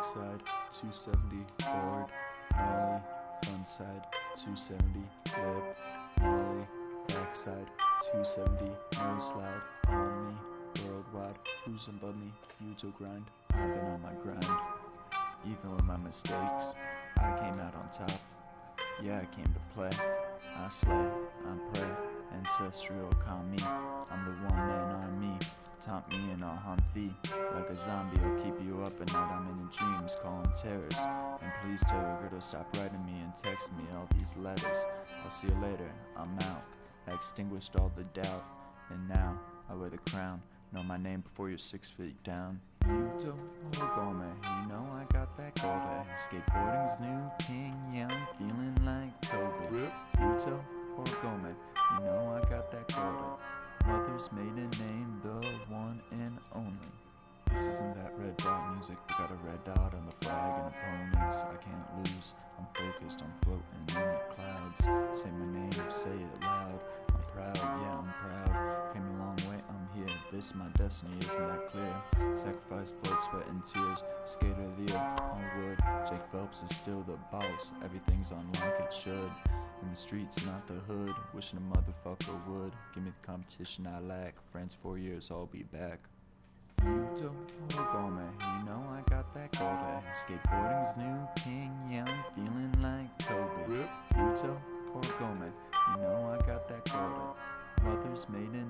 backside 270 board gnarly front side 270 flip, gnarly backside 270 no slide on me worldwide who's above me you to grind. I've been on my grind. Even with my mistakes I came out on top. Yeah I came to play. I slay I pray. Ancestral call me. I'm the one man army Taunt me and I'll haunt thee Like a zombie, I'll keep you up at night I'm in your dreams, call them terrors And please tell your girl to stop writing me And text me all these letters. I'll see you later, I'm out. I extinguished all the doubt And now, I wear the crown. Know my name before you're six feet down. Yuto Horigome, you know I got that gold Skateboarding's new king, yeah I'm feeling like Kobe or gomez you know I got that gold Mother's maiden name, one and only. This isn't that red dot music, We got a red dot on the flag and opponents. I can't lose, I'm focused, I'm floating in the clouds. Say my name, say it loud. I'm proud, yeah, I'm proud. Came a long way, I'm here. This my destiny, isn't that clear? Sacrifice, blood, sweat, and tears. Skater earth on wood. Jake Phelps is still the boss. Everything's on like it should. In the streets, not the hood. Wishing a motherfucker would. Give me the competition I lack. Friends, four years, I'll be back. Yuto Horigome, you know I got that gold. Skateboarding's new king, yeah, I'm feeling like Kobe. Yuto Horigome, you know I got that gold. Mother's maiden